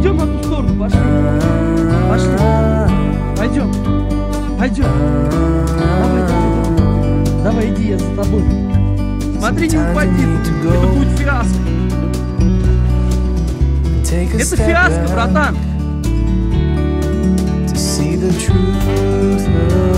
Пойдем. В эту сторону, пошли. Пошли. Пойдем. Пойдем. Давай, давай, давай. Давай, иди, я за тобой. Смотри, не упади. Это будет фиаско. Это фиаско, братан. to see the truth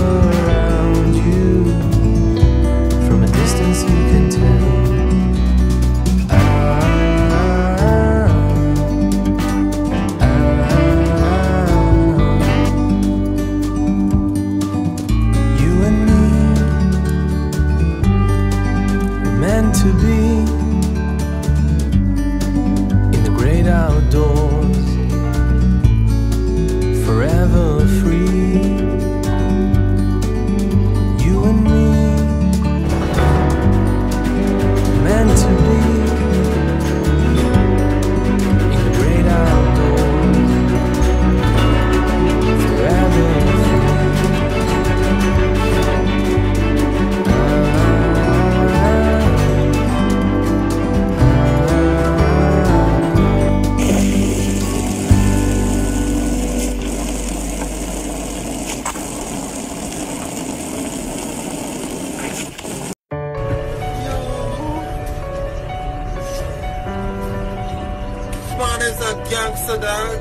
is a gangster dog.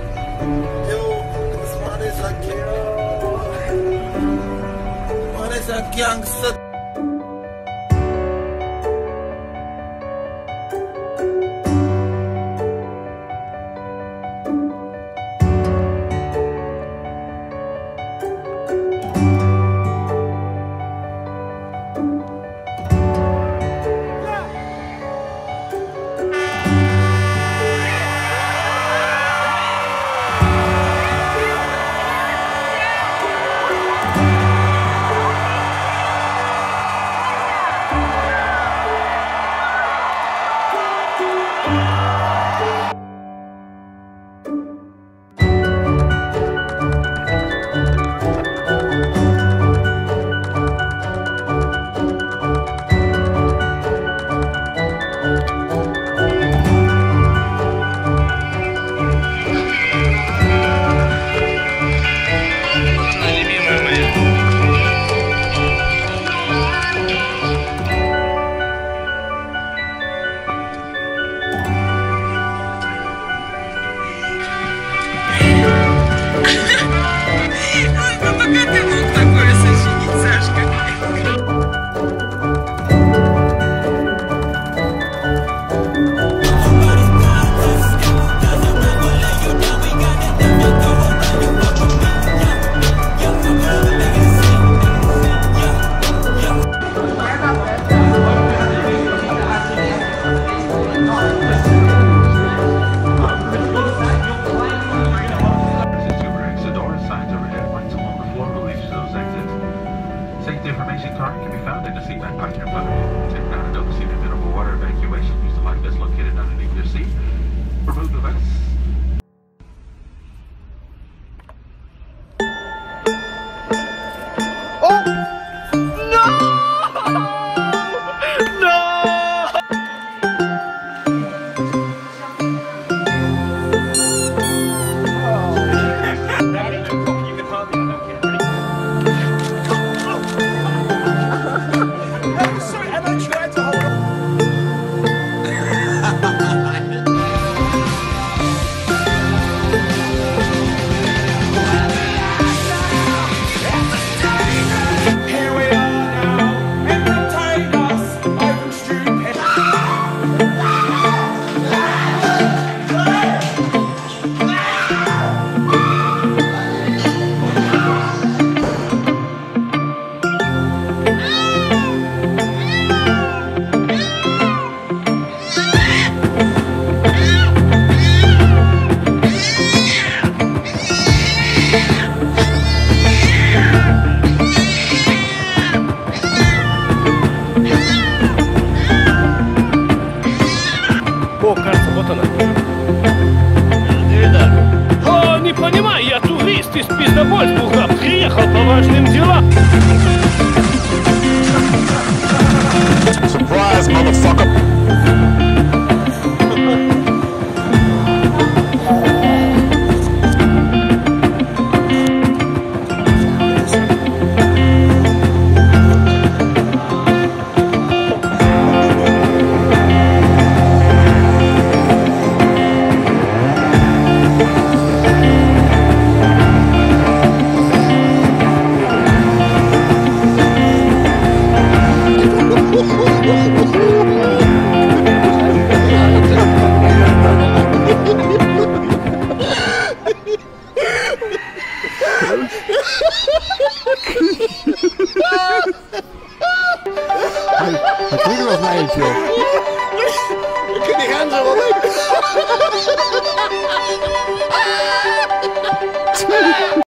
Yo, Spawn is a Spawn is a gangster. Wygrywasz na